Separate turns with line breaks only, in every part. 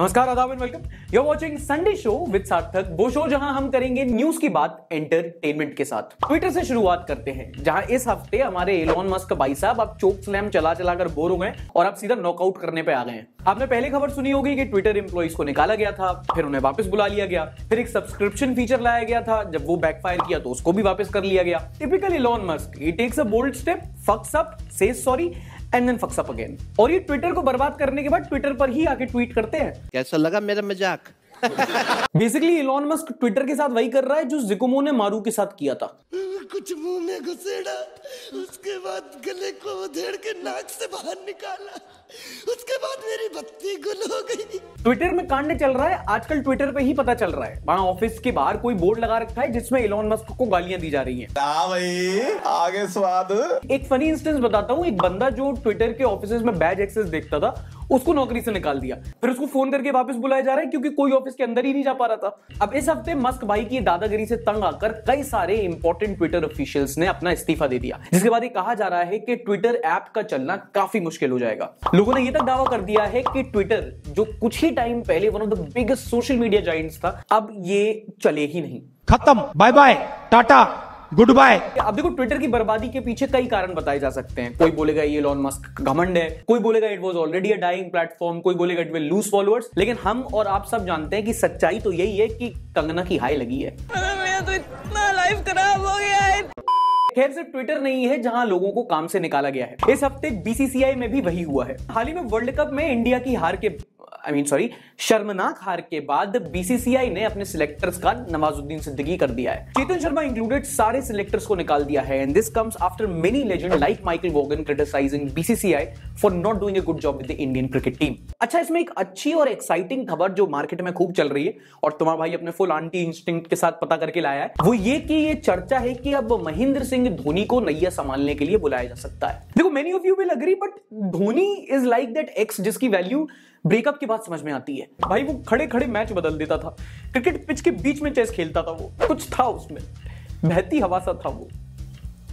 नमस्कार, आदाब and welcome. You watching Sunday show with Sarthak. वो शो जहाँ हम करेंगे न्यूज़ की बात एंटरटेनमेंट के साथ। ट्विटर से शुरुआत करते हैं, जहाँ इस हफ़्ते हमारे एलोन मस्क भाई साहब अब चोक स्लैम चला चला कर बोर हो गए और अब सीधा नॉकआउट करने पे आ गए हैं। आपने पहले खबर सुनी होगी कि ट्विटर एम्प्लॉइज को निकाला गया था, फिर उन्हें वापस बुला लिया गया, फिर एक सब्सक्रिप्शन फीचर लाया गया था, जब वो बैकफायर किया तो उसको भी वापस कर लिया गया। Typical Elon Musk he takes a bold step fucks up says sorry and then fucks up again और ये ट्विटर को बर्बाद करने के बाद ट्विटर पर ही आके ट्वीट करते हैं।
कैसा लगा मेरा मज़ाक?
बेसिकली इलॉन मस्क ट्विटर के साथ वही कर रहा है जो जिकोमो ने मारू के साथ किया था।
कुछ मुँह में घुसेड़ा उसके बाद गले को उधेड़ के नाक से बाहर निकाला। उसके बाद मेरी बत्ती गुल हो गई।
ट्विटर में कांड चल रहा है आजकल ट्विटर पे ही पता चल रहा है। वहाँ ऑफ़िस के बाहर कोई बोर्ड लगा रखा है जिसमें इलॉन मस्क को गालियाँ दी जा रही हैं।
हाँ भाई आगे स्वाद।
एक फनी इंस्टेंस बताता हूँ एक बंदा जो ट्विटर के ऑफ़िस में बैज एक्सेस देखता था उसको नौकरी से निकाल दिया। फिर उसको फ़ोन करके वापस बुलाया जा रहा है क्योंकि कोई ऑफ़िस के अंदर ही नहीं जा पा रहा था। अब इस हफ़्ते मस्क भाई की दादागिरी से तंग आकर कई सारे इंपॉर्टेंट ट्विटर ऑफिशियल्स ने अपना इस्तीफा दे दिया। जिसके बाद ये कहा जा रहा है कि ट्विटर ऐप का चलना काफ़ी मुश्किल हो जाएगा। लोगों ने यह तक दावा कर दिया है कि ट्विटर जो कुछ ही टाइम पहले one of the biggest social media giants था अब ये चले ही नहीं।
खत्म। Bye bye tata good bye
अब देखो ट्विटर की बर्बादी के पीछे कई कारण बताए जा सकते हैं। कोई बोलेगा ये लॉन मस्क घमंड है कोई बोलेगा it was already a dying platform कोई बोलेगा इट विल लूज फॉलोअर्स लेकिन हम और आप सब जानते हैं कि सच्चाई तो यही है कि कंगना की हाई लगी है।
मेरा तो इतना लाइफ खराब हो गया है।
खैर, सिर्फ़ ट्विटर नहीं है जहाँ लोगों को काम से निकाला गया है। इस हफ़्ते बीसीसीआई में भी वही हुआ है। हाल ही में वर्ल्ड कप में इंडिया की हार के आई मीन सॉरी शर्मनाक हार के बाद बीसीसीआई ने अपने सिलेक्टर्स का नवाजुद्दीन सिद्दीकी कर दिया है। चेतन शर्मा इंक्लूडेड सारे सिलेक्टर्स को निकाल दिया है and this comes after many legend like Michael Vaughan criticising BCCI for not doing a good job with the Indian cricket team अच्छा इसमें एक अच्छी और एक्साइटिंग खबर जो मार्केट में खूब चल रही है, और तुम्हारा भाई अपने फुल आंटी इंस्टिंक्ट के साथ पता करके लाया है, वो ये कि ये चर्चा है कि अब महेंद्र सिंह धोनी को नैया संभालने के लिए बुलाया जा सकता है। देखो many of you will agree but Dhoni is like that ex जिसकी वैल्यू ब्रेकअप के बाद समझ में आती है। भाई, वो खड़े खड़े मैच बदल देता था। क्रिकेट पिच के बीच में चेस खेलता था वो। कुछ था उसमें। बहती हवा सा था वो।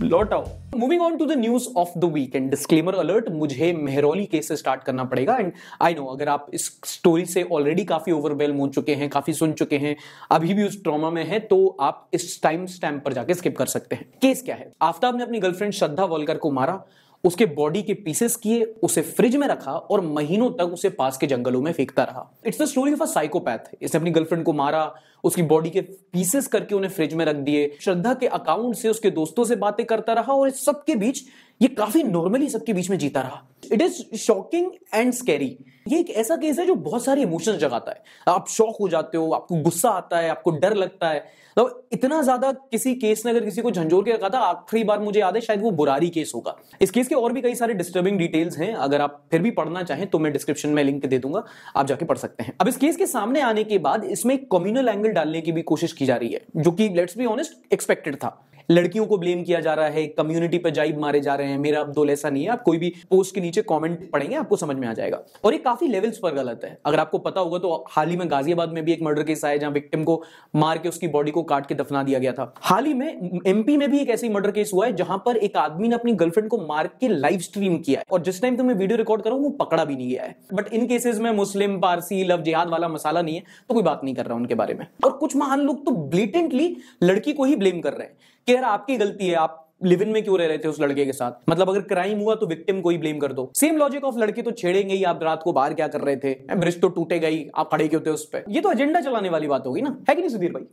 लौट आओ moving on to the news of the week and disclaimer alert मुझे मेहरौली केस से स्टार्ट करना पड़ेगा। एंड आई नो अगर आप इस स्टोरी से ऑलरेडी काफ़ी ओवरवेलम हो चुके हैं, काफ़ी सुन चुके हैं, अभी भी उस ट्रॉमा में है तो आप इस टाइम स्टैम्प पर जाके स्किप कर सकते हैं। केस क्या है? आफ्ताब ने अपनी गर्लफ्रेंड श्रद्धा वॉलकर को मारा। उसके बॉडी के पीसेस किए, उसे फ्रिज में रखा और महीनों तक उसे पास के जंगलों में फेंकता रहा। It's the story of a psychopath इसने अपनी गर्लफ्रेंड को मारा, उसकी बॉडी के पीसेस करके उन्हें फ्रिज में रख दिए। श्रद्धा के अकाउंट से उसके दोस्तों से बातें करता रहा और इस सबके बीच ये काफ़ी नॉर्मली सबके बीच में जीता रहा। It is shocking and scary ये एक ऐसा केस है जो बहुत सारे इमोशंस जगाता है। आप शॉक हो जाते हो, आपको गुस्सा आता है, आपको डर लगता है। तो इतना ज़्यादा किसी केस ने अगर किसी को झंझोर के रखा था, आखिरी बार मुझे याद है, शायद वो बुरारी केस होगा। इस केस के और भी कई सारे डिस्टर्बिंग डिटेल्स हैं। अगर आप फिर भी पढ़ना चाहें तो मैं डिस्क्रिप्शन में लिंक दे दूँगा। आप जाके पढ़ सकते हैं। अब इस केस के सामने आने के बाद इसमें कम्युनल एंगल डालने की भी कोशिश की जा रही है, जो कि लेट्स बी ऑनेस्ट एक्सपेक्टेड था। लड़कियों को ब्लेम किया जा रहा है कम्युनिटी पर जाइब मारे जा रहे हैं, मेरा अब्दुल ऐसा नहीं है, आप कोई भी पोस्ट के नीचे कॉमेंट पढ़ेंगे, आपको समझ में आ जाएगा। और ये काफ़ी लेवल्स पर गलत है। अगर आपको पता होगा तो हाल ही में गाजियाबाद में भी एक मर्डर केस आया, जहाँ विक्टिम को मार के उसकी बॉडी को काट के दफना दिया गया था। हाल ही में एमपी में भी एक ऐसी मर्डर केस हुआ है, जहाँ पर एक आदमी ने अपनी गर्लफ्रेंड को मार के लाइव स्ट्रीम किया है। और जिस टाइम तो मैं वीडियो रिकॉर्ड कर रहा हूँ, वो पकड़ा भी नहीं गया है। बट इन केसेस में मुस्लिम, पारसी, लव, जिहाद वाला मसाला नहीं है तो कोई बात नहीं कर रहा उनके बारे में। और कुछ महान लोग तो ब्लिटेंटली लड़की को ही ब्लेम कर रहे हैं। कि यार आपकी गलती है आप लिव इन में क्यों रह रहे थे उस लड़के के साथ? मतलब अगर क्राइम हुआ तो विक्टिम को ही ब्लेम कर दो। सेम लॉजिक ऑफ़ लड़के तो छेड़ेंगे ही आप रात को बाहर क्या कर रहे थे? ब्रिज तो टूटेगा ही आप खड़े क्यों थे उस पर ये तो एजेंडा चलाने वाली बात होगी ना। है कि नहीं सुधीर भाई?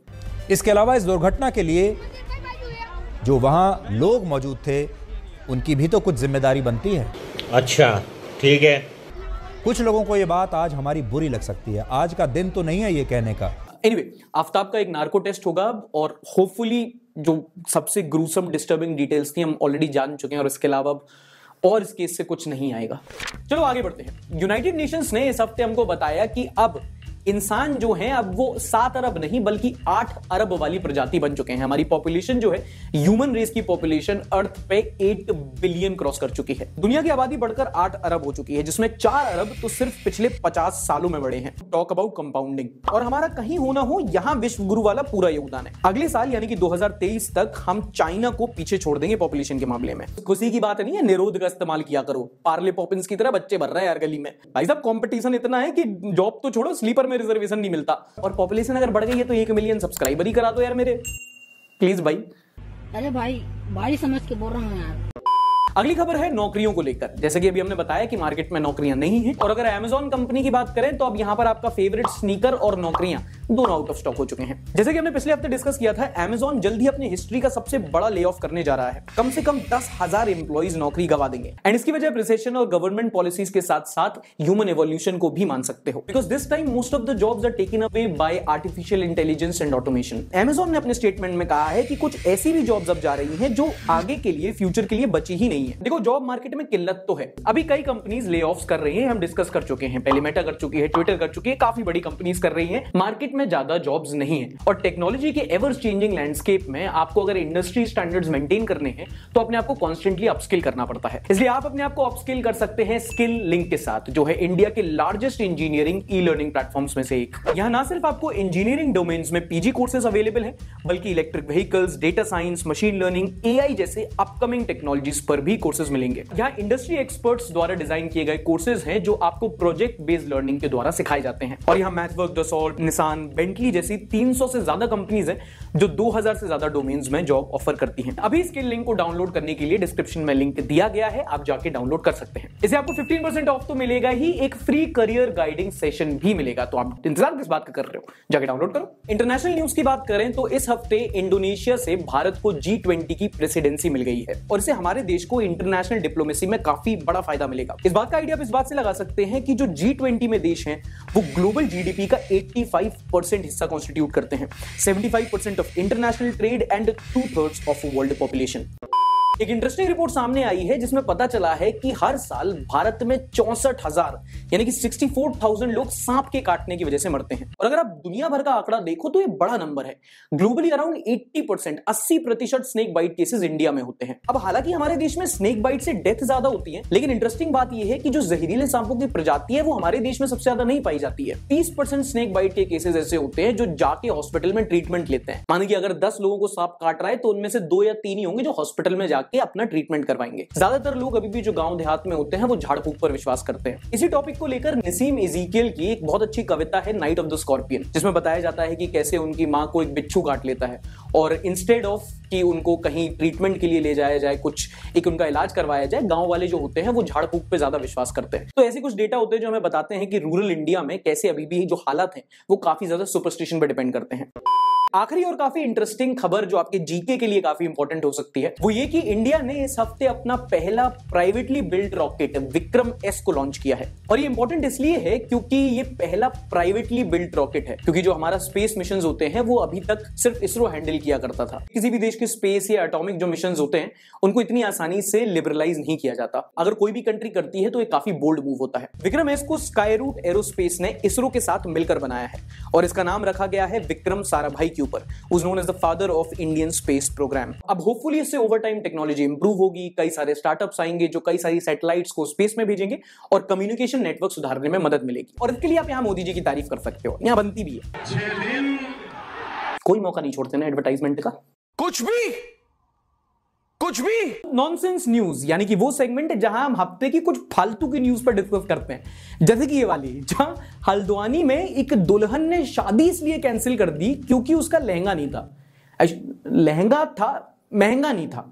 इसके अलावा इस दुर्घटना के लिए जो वहाँ लोग मौजूद थे उनकी भी तो कुछ ज़िम्मेदारी बनती है।
अच्छा ठीक है।
कुछ लोगों को ये बात आज हमारी बुरी लग सकती है। आज का दिन तो नहीं है ये कहने का।
एनीवे anyway, आफ्ताब का एक नार्को टेस्ट होगा और होपफुली जो सबसे ग्रूसम डिस्टर्बिंग डिटेल्स थी, हम ऑलरेडी जान चुके हैं और इसके अलावा अब और इस केस से कुछ नहीं आएगा। चलो आगे बढ़ते हैं। यूनाइटेड नेशंस ने इस हफ़्ते हमको बताया कि अब इंसान जो है, अब वो सात अरब नहीं, बल्कि आठ अरब वाली प्रजाति बन चुके हैं। हमारी पॉपुलेशन जो है ह्यूमन रेस की पॉपुलेशन अर्थ पे एट बिलियन क्रॉस कर चुकी है। दुनिया की आबादी बढ़कर आठ अरब हो चुकी है, जिसमें चार अरब तो सिर्फ़ पिछले पचास सालों में बढ़े हैं। टॉक अबाउट कंपाउंडिंग और हमारा कहीं होना हो, यहाँ विश्व गुरु वाला पूरा योगदान है। अगले साल, यानी कि 2023 तक, हम चाइना को पीछे छोड़ देंगे पॉपुलेशन के मामले में। खुशी की बात नहीं है निरोध का इस्तेमाल किया करो। पार्ले पॉपिंस की तरह बच्चे भर रहे हैं यार गली में। भाई साहब कंपटीशन इतना है कि जॉब तो छोड़ो स्लीपर में रिजर्वेशन नहीं मिलता। और पॉपुलेशन अगर बढ़ गई है तो एक मिलियन सब्सक्राइबर ही करा दो यार मेरे। प्लीज़ भाई।
अरे भाई भाई समझ के बोल रहा हूँ यार।
अगली खबर है नौकरियों को लेकर। जैसे कि अभी हमने बताया कि मार्केट में नौकरियाँ नहीं है, और अगर अमेजोन कंपनी की बात करें तो अब यहाँ पर आपका फेवरेट स्नीकर और नौकरियाँ दोनों आउट ऑफ़ स्टॉक हो चुके हैं। जैसे कि हमने पिछले हफ़्ते डिस्कस किया था अमेजोन जल्द ही अपनी हिस्ट्री का सबसे बड़ा ले ऑफ़ करने जा रहा है। कम से कम दस हज़ार एम्प्लॉइज नौकरी गवा देंगे। एंड इसकी वजह रिसेशन और गवर्नमेंट पॉलिसीज़ के साथ साथ ह्यूमन एवोल्यूशन को भी मान सकते हो। Because this time most of the jobs are taken away by artificial intelligence and automation Amazon ने अपने स्टेटमेंट में कहा है कि कुछ ऐसी भी जॉब्स अब जा रही हैं जो आगे के लिए फ्यूचर के लिए बची ही नहीं है। देखो जॉब मार्केट में किल्लत तो है। अभी कई कंपनीज़ ले कर रही हैं, हम डिस्कस कर चुके हैं। पहले मेटा कर चुकी है ट्विटर कर चुकी है, काफ़ी बड़ी कंपनीज़ कर रही हैं। मार्केट में ज़्यादा जॉब्स नहीं है। और टेक्नोलॉजी के एवर चेंजिंग लैंडस्केप में आपको अगर इंडस्ट्री स्टैंडर्ड्स मेंटेन करने हैं तो अपने आप को कॉन्स्टेंटली अपस्किल करना पड़ता है। इसलिए आप अपने आप को अपस्किल कर सकते हैं स्किल लिंक के साथ, जो है इंडिया के largest engineering e learning platforms में से एक। यहाँ ना सिर्फ़ आपको इंजीनियरिंग डोमेन्स में पीजी कोर्सेज अवेलेबल है, बल्कि electric vehicles data science machine learning AI जैसे अपकमिंग टेक्नोलॉजीज़ पर भी कोर्सेज मिलेंगे। यहाँ इंडस्ट्री एक्सपर्ट्स द्वारा डिज़ाइन किए गए कोर्सेज हैं जो आपको प्रोजेक्ट बेस्ड लर्निंग के द्वारा सिखाए जाते हैं। और यहाँ मैथवर्क दसॉल्ट निशान बेंटली जैसी 300 से ज़्यादा कंपनीज़ हैं जो 2000 से ज़्यादा डोमेन्स में जॉब ऑफ़र करती हैं। अभी इसके लिंक को डाउनलोड करने के लिए डिस्क्रिप्शन में लिंक दिया गया है, आप जाके डाउनलोड कर सकते हैं। इसे आपको 15% ऑफ़ तो मिलेगा ही, एक फ्री करियर गाइडिंग सेशन भी मिलेगा। तो आप इंतज़ार किस बात का कर रहे हो? जाके डाउनलोड करो। इंटरनेशनल न्यूज़ की बात करें तो इस हफ़्ते इंडोनेशिया से भारत को जी की प्रेसिडेंसी मिल गई है और इसे हमारे देश को इंटरनेशनल डिप्लोमेसी में काफ़ी बड़ा फ़ायदा मिलेगा। इस बात का आइडिया आप इस बात से लगा सकते हैं कि जो जी में देश है, वो ग्लोबल जीडीपी का 85 परसेंट हिस्सा कॉन्स्टिट्यूट करते हैं। 75 percent of international trade and two thirds of world population. एक इंटरेस्टिंग रिपोर्ट सामने आई है जिसमें पता चला है कि हर साल भारत में चौसठ हज़ार यानी कि 64,000 लोग सांप के काटने की वजह से मरते हैं। और अगर आप दुनिया भर का आंकड़ा देखो तो ये बड़ा नंबर है। ग्लोबली अराउंड 80 परसेंट अस्सी प्रतिशत स्नेक बाइट केसेस इंडिया में होते हैं। अब हालाँकि हमारे देश में स्नेक बाइट से डेथ ज़्यादा होती है लेकिन इंटरेस्टिंग बात यह है कि जो जहरीले सांपों की प्रजाति है वो हमारे देश में सबसे ज़्यादा नहीं पाई जाती है। तीस परसेंट स्नेक बाइट के केसेस ऐसे होते हैं जो जाके हॉस्पिटल में ट्रीटमेंट लेते हैं। माने कि अगर दस लोगों को सांप काट रहा है तो उनमें से दो या तीन ही होंगे जो हॉस्पिटल में जाके अपना ट्रीटमेंट करवाएँगे। ज़्यादातर लोग अभी भी जो गाँव देहात में होते हैं, वो झाड़ फूक पर विश्वास करते हैं। इसी टॉपिक को लेकर नसीम इजीकियल की एक बहुत अच्छी कविता है नाइट ऑफ़ द स्कॉर्पियन जिसमें बताया जाता है कि कैसे उनकी माँ को एक बिच्छू काट लेता है और इंस्टेड ऑफ़ कि उनको कहीं ट्रीटमेंट के लिए ले जाया जाए, कुछ एक उनका इलाज करवाया जाए, गाँव वाले जो होते हैं, वो झाड़ फूक पे ज़्यादा विश्वास करते हैं। तो ऐसे कुछ डेटा होते हैं जो हमें बताते हैं कि रूरल इंडिया में कैसे अभी भी जो हालात हैं, वो काफ़ी ज़्यादा सुपरस्टिशन पर डिपेंड करते हैं। आखिरी और काफ़ी इंटरेस्टिंग खबर जो आपके जीके के लिए काफ़ी इंपॉर्टेंट हो सकती है, वो ये कि इंडिया ने इस हफ़्ते अपना पहला privately build rocket Vikram S को लॉन्च किया है। और ये इंपॉर्टेंट इसलिए है क्योंकि ये पहला प्राइवेटली बिल्ड रॉकेट है, क्योंकि जो हमारा स्पेस मिशन होते हैं, वो अभी तक सिर्फ़ इसरो हैंडल किया करता था। किसी भी देश के स्पेस या एटॉमिक जो मिशन होते हैं, उनको इतनी आसानी से लिबरलाइज नहीं किया जाता। अगर कोई भी कंट्री करती है तो ये काफ़ी बोल्ड मूव होता है। विक्रम एस को स्काई रूट एरोस्पेस ने इसरो के साथ मिलकर बनाया है, और इसका नाम रखा गया है विक्रम साराभाई के ऊपर known as the father of Indian space programme अब होपफुली इससे ओवर टाइम टेक्नोलॉजी इंप्रूव होगी कई सारे स्टार्टअप्स आएँगे जो कई सारी सैटेलाइट्स को स्पेस में भेजेंगे और कम्युनिकेशन नेटवर्क सुधारने में मदद मिलेगी। और इसके लिए आप यहाँ मोदी जी की तारीफ़ कर सकते हो। यहाँ बनती भी है। कोई मौका नहीं छोड़ते ना एडवर्टाइजमेंट का।
कुछ भी कुछ भी।
नॉनसेंस न्यूज़ यानी कि वो सेगमेंट है जहाँ हम हफ़्ते की कुछ फालतू की न्यूज़ पर डिस्कस करते हैं। जैसे कि ये वाली, जहाँ हल्द्वानी में एक दुल्हन ने शादी इसलिए कैंसिल कर दी क्योंकि उसका लहंगा नहीं था। लहंगा था, महँगा नहीं था।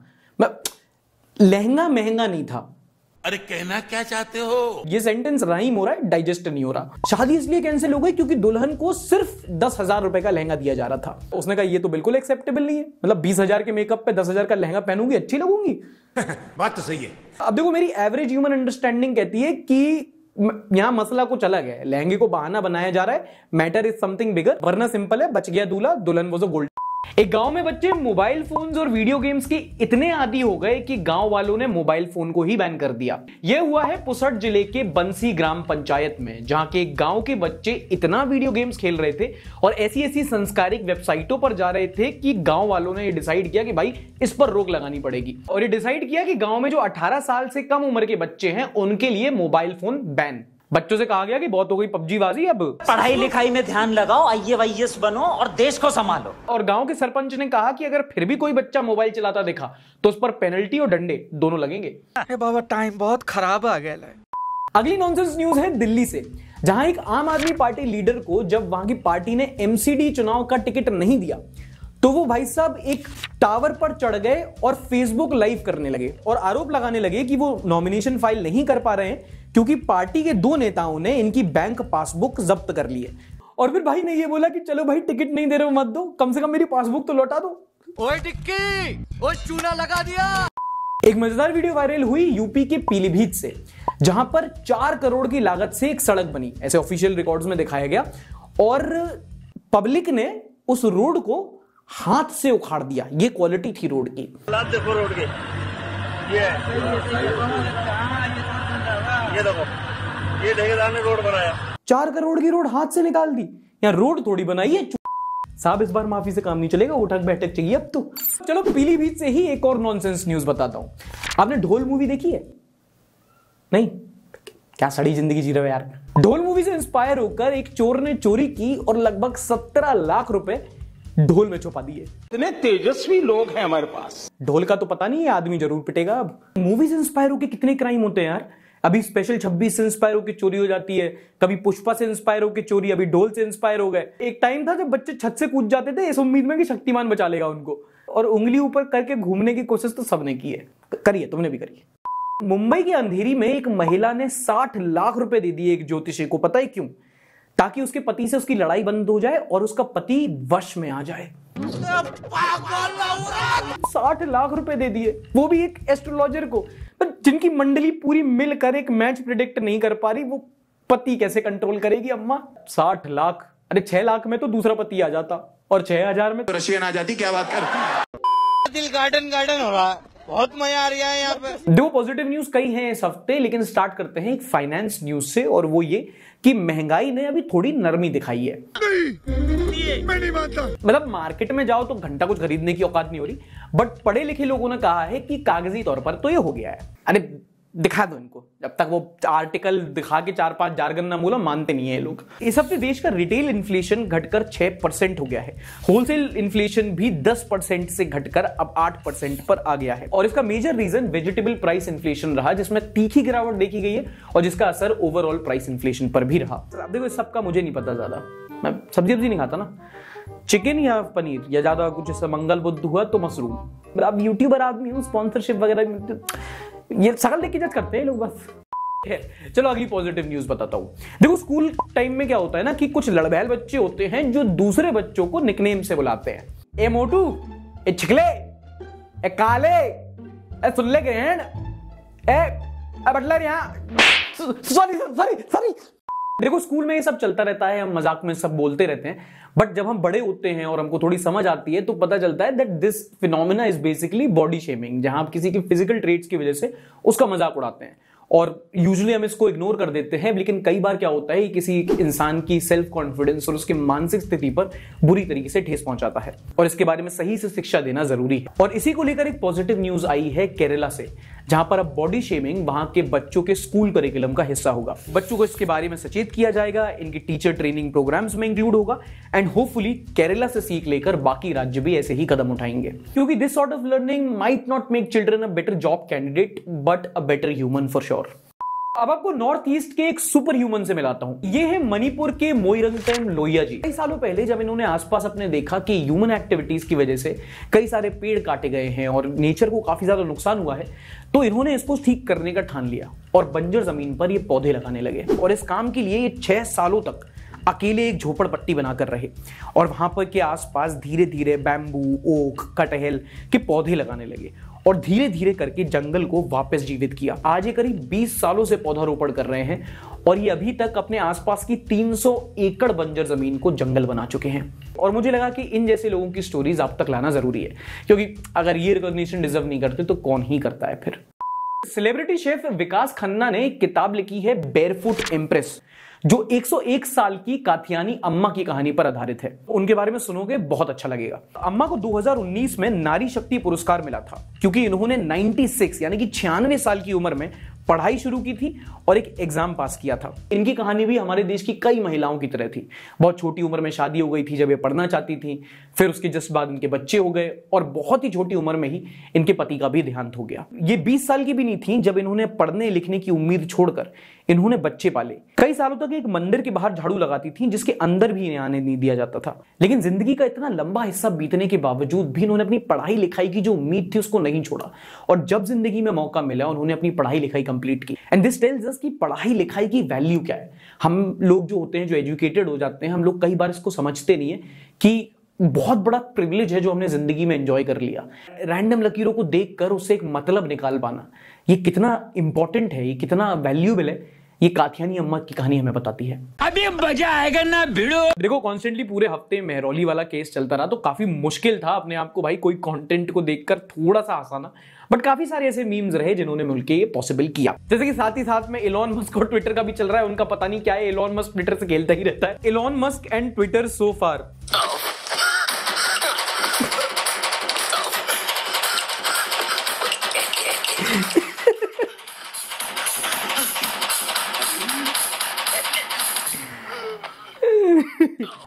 लहंगा महँगा नहीं था।
अरे कहना क्या चाहते हो?
ये सेंटेंस राइम हो रहा है डाइजेस्ट नहीं हो रहा। शादी इसलिए कैंसिल हो गई क्योंकि दुल्हन को सिर्फ़ दस हज़ार रुपए का लहंगा दिया जा रहा था। उसने कहा ये तो बिल्कुल एक्सेप्टेबल नहीं है। मतलब बीस हज़ार के मेकअप पे दस हज़ार का लहंगा पहनूँगी अच्छी लगूँगी?
बात तो सही है।
अब देखो मेरी एवरेज ह्यूमन अंडरस्टैंडिंग कहती है कि यहाँ मसला कुछ अलग है। लहंगे को बहाना बनाया जा रहा है। मैटर इज़ समथिंग बिगर वरना सिंपल है बच गया दूल्हा दुल्हन वो गोल्ड एक गाँव में बच्चे मोबाइल फोन्स और वीडियो गेम्स के इतने आदि हो गए कि गाँव वालों ने मोबाइल फ़ोन को ही बैन कर दिया। यह हुआ है पुसट ज़िले के बंसी ग्राम पंचायत में, जहाँ के गाँव के बच्चे इतना वीडियो गेम्स खेल रहे थे और ऐसी ऐसी संस्कारिक वेबसाइटों पर जा रहे थे कि गाँव वालों ने डिसाइड किया कि भाई, इस पर रोक लगानी पड़ेगी। और ये डिसाइड किया कि गाँव में जो 18 साल से कम उम्र के बच्चे हैं, उनके लिए मोबाइल फ़ोन बैन। बच्चों से कहा गया कि बहुत हो गई पबजी बाजी अब।
पढ़ाई लिखाई में ध्यान लगाओ आई वाई बनो और देश को संभालो।
और गाँव के सरपंच ने कहा कि अगर फिर भी कोई बच्चा मोबाइल चलाता दिखा तो उस पर पेनल्टी और डंडे दोनों लगेंगे।
बाबा टाइम बहुत खराब आ गया है।
अगली नॉनसेंस न्यूज़ है दिल्ली से जहाँ एक आम आदमी पार्टी लीडर को जब वहाँ की पार्टी ने एमसीडी चुनाव का टिकट नहीं दिया तो वो भाई साहब एक टावर पर चढ़ गए और फेसबुक लाइव करने लगे और आरोप लगाने लगे कि वो नॉमिनेशन फ़ाइल नहीं कर पा रहे हैं। क्योंकि पार्टी के दो नेताओं ने इनकी बैंक पासबुक जब्त कर ली है। और फिर भाई ने ये बोला कि चलो भाई टिकट नहीं दे रहे हो मत दो कम से कम मेरी पासबुक तो लौटा दो।
ओए टिक्की ओए चूना लगा दिया।
एक मज़ेदार वीडियो वायरल हुई यूपी के पीलीभीत से जहाँ पर चार करोड़ की लागत से एक सड़क बनी ऐसे ऑफिशियल रिकॉर्ड्स में दिखाया गया। और पब्लिक ने उस रोड को हाथ से उखाड़ दिया ये क्वालिटी थी रोड की।
देखो रोड की। ये। ये देखो ये ठेकेदार ने रोड बनाया
चार करोड़ की रोड हाथ से निकाल दी। यहाँ रोड थोड़ी बनाई है साहब इस बार माफ़ी से काम नहीं चलेगा उठक बैठक चाहिए अब तो। चलो पीलीभीत से ही एक और नॉनसेंस न्यूज़ बताता हूँ। आपने ढोल मूवी देखी है? नहीं? क्या सड़ी ज़िंदगी जी रहे हो यार? ढोल मूवी से इंस्पायर होकर एक चोर ने चोरी की और लगभग सत्रह लाख रुपए ढोल में छुपा दिए।
इतने तेजस्वी लोग हैं हमारे पास।
ढोल का तो पता नहीं है आदमी ज़रूर पिटेगा अब। मूवी से इंस्पायर होकर कितने क्राइम होते हैं यार? अभी स्पेशल 26 से इंस्पायर होकर चोरी हो जाती है। कभी पुष्पा से इंस्पायर होकर चोरी, अभी ढोल से इंस्पायर हो गए। एक टाइम था जब बच्चे छत से कूद जाते थे, इस उम्मीद में कि शक्तिमान बचा लेगा उनको। और उंगली ऊपर करके घूमने की कोशिश तो सबने की है। करिए, तुमने भी करी मुंबई की अंधेरी में एक महिला ने साठ लाख रुपए दे दिए एक ज्योतिषी को, पता है क्यों? ताकि उसके पति से उसकी लड़ाई बंद हो जाए और उसका पति वश में आ जाए। साठ लाख रुपए दे दिए। वो भी एक एस्ट्रोलॉजर को। पर जिनकी मंडली पूरी मिलकर एक मैच प्रिडिक्ट नहीं कर पा रही वो पति कैसे कंट्रोल करेगी अम्मा? साठ लाख। अरे छह लाख में तो दूसरा पति आ जाता। और छह हज़ार में तो
रशियन आ जाती क्या बात कर
दिल गार्डन गार्डन हो रहा है। बहुत मज़ा आ रहा है यहाँ पे।
दो पॉजिटिव न्यूज़ कई हैं इस हफ़्ते, लेकिन स्टार्ट करते हैं एक फाइनेंस न्यूज़ से, और वो ये कि महँगाई ने अभी थोड़ी नरमी दिखाई है। मतलब मार्केट में जाओ तो घंटा कुछ खरीदने की औकात नहीं हो रही बट पढ़े लिखे लोगों ने कहा है कि कागज़ी तौर पर तो ये हो गया है। अरे दिखा दो इनको। जब तक वो आर्टिकल दिखा के चार पाँच जारगन ना बोला मानते नहीं है लोग। इस हफ़्ते देश का रिटेल इन्फ्लेशन घटकर छह परसेंट हो गया है। होलसेल इन्फ्लेशन भी दस परसेंट से घटकर अब आठ परसेंट पर आ गया है। और इसका major reason vegetable price inflation रहा, जिसमें तीखी गिरावट देखी गई है और जिसका असर ओवरऑल प्राइस इन्फ्लेशन पर भी रहा। अब देखो, इस सबका मुझे नहीं पता ज़्यादा। मैं सब्ज़ी सब्ज़ी नहीं खाता ना। चिकन या पनीर, या ज़्यादा कुछ जैसे मंगल बुद्ध हुआ तो मशरूम। अब यूट्यूबर आदमी हूँ स्पॉन्सरशिप वगैरह ये सकल देख के जज करते हैं लोग बस। चलो अगली पॉजिटिव न्यूज़ बताता हूँ। देखो स्कूल टाइम में क्या होता है ना कि कुछ लड़बैल बच्चे होते हैं जो दूसरे बच्चों को निकनेम से बुलाते हैं। ए मोटू, ए छिकले, ए काले, ए सुल्ले ग्रहण, ए बटलर यहाँ। सॉरी सॉरी सॉरी देखो स्कूल में ये सब चलता रहता है, हम मज़ाक में सब बोलते रहते हैं बट जब हम बड़े होते हैं और हमको थोड़ी समझ आती है तो पता चलता है that this phenomena is basically body shaming जहाँ आप किसी की फ़िज़िकल ट्रेट्स की वजह से उसका मज़ाक उड़ाते हैं। और यूजुअली हम इसको इग्नोर कर देते हैं, लेकिन कई बार क्या होता है किसी इंसान की सेल्फ कॉन्फिडेंस और उसकी मानसिक स्थिति पर बुरी तरीके से ठेस पहुंचाता है। और इसके बारे में सही से शिक्षा देना ज़रूरी है। और इसी को लेकर एक पॉजिटिव न्यूज़ आई है केरला से। जहाँ पर अब बॉडी शेमिंग वहाँ के बच्चों के स्कूल करिकुलम का हिस्सा होगा। बच्चों को इसके बारे में सचेत किया जाएगा, इनकी टीचर ट्रेनिंग प्रोग्राम्स में इंक्लूड होगा एंड होपफुली केरला से सीख लेकर बाकी राज्य भी ऐसे ही कदम उठाएँगे। क्योंकि this sort of learning might not make children a better job candidate but a better human for sure अब आपको नॉर्थ ईस्ट के एक सुपर ह्यूमन से मिलाता हूँ। ये है मणिपुर के मोइरंगटेम लोहिया जी। कई सालों पहले जब इन्होंने आसपास अपने देखा कि ह्यूमन एक्टिविटीज़ की वजह से कई सारे पेड़ काटे गए हैं और नेचर को काफ़ी ज़्यादा नुकसान हुआ है तो इन्होंने इसको ठीक करने का ठान लिया और बंजर ज़मीन पर ये पौधे लगाने लगे। और इस काम के लिए ये छह सालों तक अकेले एक झोपड़पट्टी बनाकर रहे और वहाँ पर के आसपास धीरे धीरे बैम्बू ओक कटहल के पौधे लगाने लगे। और धीरे धीरे करके जंगल को वापस जीवित किया। आज ये करीब 20 सालों से पौधारोपण कर रहे हैं और ये अभी तक अपने आसपास की 300 एकड़ बंजर ज़मीन को जंगल बना चुके हैं। और मुझे लगा कि इन जैसे लोगों की स्टोरीज आप तक लाना ज़रूरी है, क्योंकि अगर ये रिकॉग्निशन डिजर्व नहीं करते तो कौन ही करता है फिर। सेलिब्रिटी शेफ विकास खन्ना ने एक किताब लिखी है बेरफुट इम्प्रेस जो 101 साल की काथियानी अम्मा की कहानी पर आधारित है। उनके बारे में सुनोगे, बहुत अच्छा लगेगा। अम्मा को 2019 में नारी शक्ति पुरस्कार मिला था, क्योंकि इन्होंने 96 यानी कि छियानवे साल की उम्र में पढ़ाई शुरू की थी और एक एग्ज़ाम पास किया था। इनकी कहानी भी हमारे देश की कई महिलाओं की तरह थी। बहुत छोटी उम्र में शादी हो गई थी, जब ये पढ़ना चाहती थी, फिर उसके जस्ट बाद इनके बच्चे हो गए और बहुत ही छोटी उम्र में ही इनके पति का भी देहांत हो गया। ये 20 साल की भी नहीं थी, जब इन्होंने पढ़ने लिखने की उम्मीद छोड़कर इन्होंने बच्चे पाले। कई सालों तक एक मंदिर के बाहर झाड़ू लगाती थी, जिसके अंदर भी इन्हें आने नहीं दिया जाता था। लेकिन ज़िंदगी का इतना लंबा हिस्सा बीतने के बावजूद भी इन्होंने अपनी पढ़ाई लिखाई की जो उम्मीद थी, उसको नहीं छोड़ा। और जब ज़िंदगी में मौका मिला, उन्होंने अपनी पढ़ाई लिखाई कंप्लीट की। एंड दिस टेल्स अस कि पढ़ाई लिखाई की वैल्यू क्या है? हम लोग जो होते हैं, जो एजुकेटेड हो जाते हैं, हम लोग कई बार इसको समझते नहीं है कि बहुत बड़ा प्रिविलेज है जो हमने ज़िंदगी में एंजॉय कर लिया। रैंडम लकीरों को देखकर उससे एक मतलब निकाल पाना। ये कितना इंपॉर्टेंट है ये कितना वैल्यूबल है ये काथियानी अम्मा की कहानी हमें बताती है।
अभी मज़ा आएगा ना भिड़ो।
देखो कॉन्स्टेंटली पूरे हफ़्ते मेहरौली वाला केस चलता रहा तो काफ़ी मुश्किल था अपने आप को भाई कोई कंटेंट को देखकर थोड़ा सा आसाना बट काफ़ी सारे ऐसे मीम्स रहे जिन्होंने मिलकर ये पॉसिबल किया। जैसे कि साथ ही साथ में इलॉन मस्क और ट्विटर का भी चल रहा है उनका पता नहीं क्या है इलॉन मस्क ट्विटर से खेलता ही रहता है। Elon Musk and Twitter so far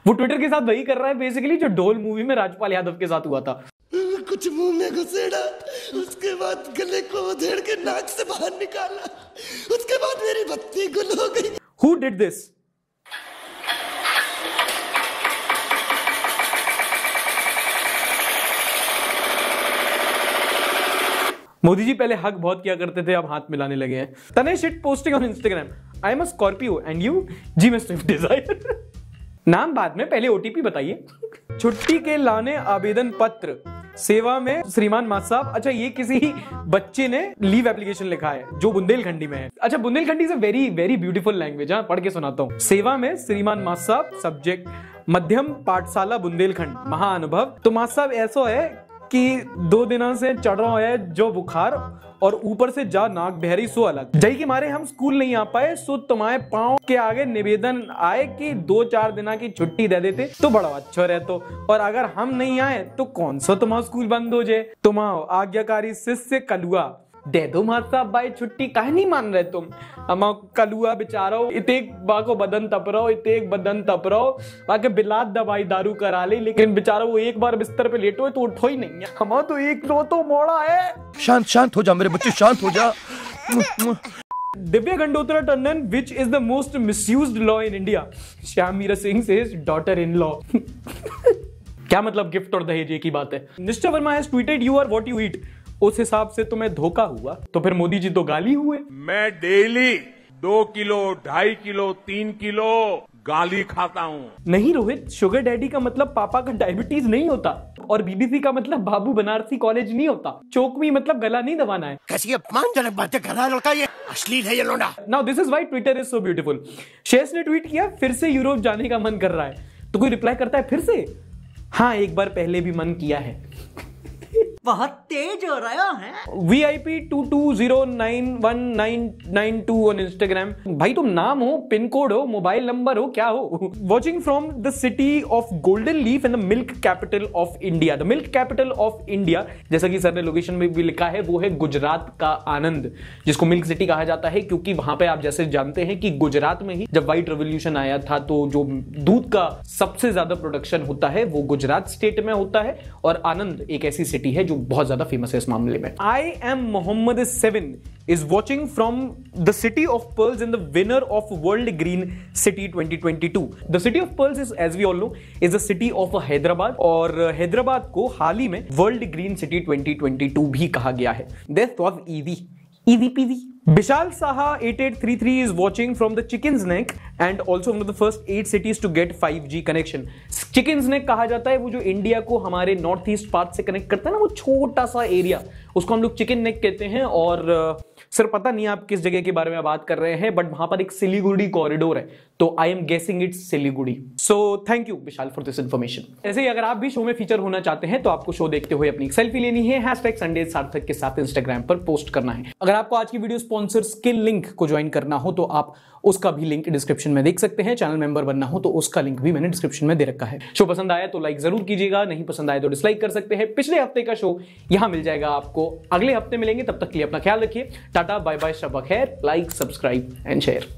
वो ट्विटर के साथ वही कर रहा है बेसिकली जो डोल मूवी में राजपाल यादव के साथ हुआ था।
कुछ मुँह में घुसेड़ा उसके बाद गले को उधेड़ के नाक से बाहर निकाला। उसके बाद मेरी बत्ती गुल हो गई।
Who did this Modi ji पहले हक बहुत किया करते थे अब हाथ मिलाने लगे हैं। तने shitposting on Instagram I am a Scorpio and you Gemini Swift Dzire नाम बाद में, पहले ओटीपी बताइए। छुट्टी के लाने आवेदन पत्र। सेवा में श्रीमान मात साहब अच्छा ये किसी बच्चे ने लीव एप्लीकेशन लिखा है, जो बुंदेलखंडी में है। अच्छा बुंदेलखंडी से वेरी वेरी ब्यूटीफुल लैंग्वेज हाँ पढ़ के सुनाता हूँ। सेवा में श्रीमान मात साहब सब्जेक्ट मध्यम पाठशाला बुंदेलखंड, महाअनुभव। तो मात साहब, ऐसा है कि दो दिनों से चढ़ रहा है, जो बुखार और ऊपर से जा नाक बहरी, सो अलग। जय के मारे, हम स्कूल नहीं आ पाए, सो तुम्हारे पाओ के आगे निवेदन आए कि दो चार दिना की छुट्टी दे देते तो बड़ा अच्छा रहते। और अगर हम नहीं आए तो कौन सा तुम्हारा स्कूल बंद हो जाए? तुम्हारा आज्ञाकारी, शिष्य, कलुआ। दे दो मात साहब भाई छुट्टी काहे नहीं मान रहे तुम? हम कलुआ बेचारो इतेक बा को बदन तप रहो इतेक बदन तप रहो। बाकी बिलात दवाई दारू करा ली लेकिन बेचारा वो एक बार बिस्तर पे लेटो तो उठो ही नहीं है। हम तो एक रो तो मोड़ा है।
शांत शांत हो जा मेरे बच्चे शांत हो जा।
Divya Gandotra Tandon which is the most misused law in India Shyam Meera Singh says daughter in law क्या मतलब गिफ्ट और दहेज एक ही बात है? Nishtha Verma has tweeted you are what you eat उस हिसाब से तुम्हें धोखा हुआ। तो फिर मोदी जी तो गाली हुए।
मैं डेली दो किलो ढाई किलो तीन किलो गाली खाता हूँ।
नहीं रोहित शुगर डैडी का मतलब पापा का डायबिटीज़ नहीं होता। और बीबीसी का मतलब बाबू बनारसी कॉलेज नहीं होता। चौकवी मतलब गला नहीं दबाना है।
कैसी अपमानजनक बातें कर रहा है लड़का ये? अश्लील है ये लोंडा।
Now this is why Twitter is so beautiful शेष ने ट्वीट किया फिर से यूरोप जाने का मन कर रहा है। तो कोई रिप्लाई करता है फिर से? हाँ एक बार पहले भी मन किया है।
बहुत तेज हो रहा है
V I P two two zero nine one nine nine two on Instagram भाई तुम नाम हो, पिन कोड हो, मोबाइल नंबर हो, क्या हो? Watching from the city of golden leaf and the milk capital of India the milk capital of India जैसा कि सर ने लोकेशन में भी लिखा है, वो है गुजरात का आनंद, जिसको मिल्क सिटी कहा जाता है, क्योंकि वहाँ पे आप जैसे जानते हैं कि गुजरात में ही जब व्हाइट रेवोल्यूशन आया था तो जो दूध का सबसे ज़्यादा प्रोडक्शन होता है, वो गुजरात स्टेट में होता है, और आनंद एक ऐसी सिटी है जो बहुत ज़्यादा फ़ेमस है इस मामले में। I am Mohammed seven is watching from the city of pearls in the winner of world green city 2022. The city of pearls is as we all know is the city of Hyderabad और हैदराबाद को हाल ही में world green city 2022 भी कहा गया है। This was easy easy PG Bishal Saha 8833 is watching from the Chicken's Neck and also one of the first eight cities to get 5G connection. Chicken's Neck कहा जाता है, वो जो इंडिया को हमारे नॉर्थ ईस्ट पार्ट से connect करता है ना, वो छोटा सा एरिया उसको हम लोग चिकन नेक कहते हैं और सर पता नहीं आप किस जगह के बारे में बात कर रहे हैं बट वहाँ पर एक सिलीगुड़ी कॉरिडोर है तो I am guessing it's Siliguri. So thank you Vishal for this information ऐसे ही अगर आप भी शो में फीचर होना चाहते हैं तो आपको शो देखते हुए अपनी सेल्फी लेनी है संडे सार्थक के साथ इंस्टाग्राम पर पोस्ट करना है। अगर आपको आज की वीडियो स्पॉन्सर स्किल लिंक को ज्वाइन करना हो तो आप उसका भी लिंक डिस्क्रिप्शन में देख सकते हैं। चैनल मेंबर बनना हो तो उसका लिंक भी मैंने डिस्क्रिप्शन में दे रखा है। शो पसंद आया तो लाइक ज़रूर कीजिएगा, नहीं पसंद आया तो डिसलाइक कर सकते हैं। पिछले हफ़्ते का शो यहाँ मिल जाएगा आपको। अगले हफ़्ते मिलेंगे, तब तक के लिए अपना ख्याल रखिए। टाटा बाय बाय शबक खैर लाइक सब्सक्राइब एंड शेयर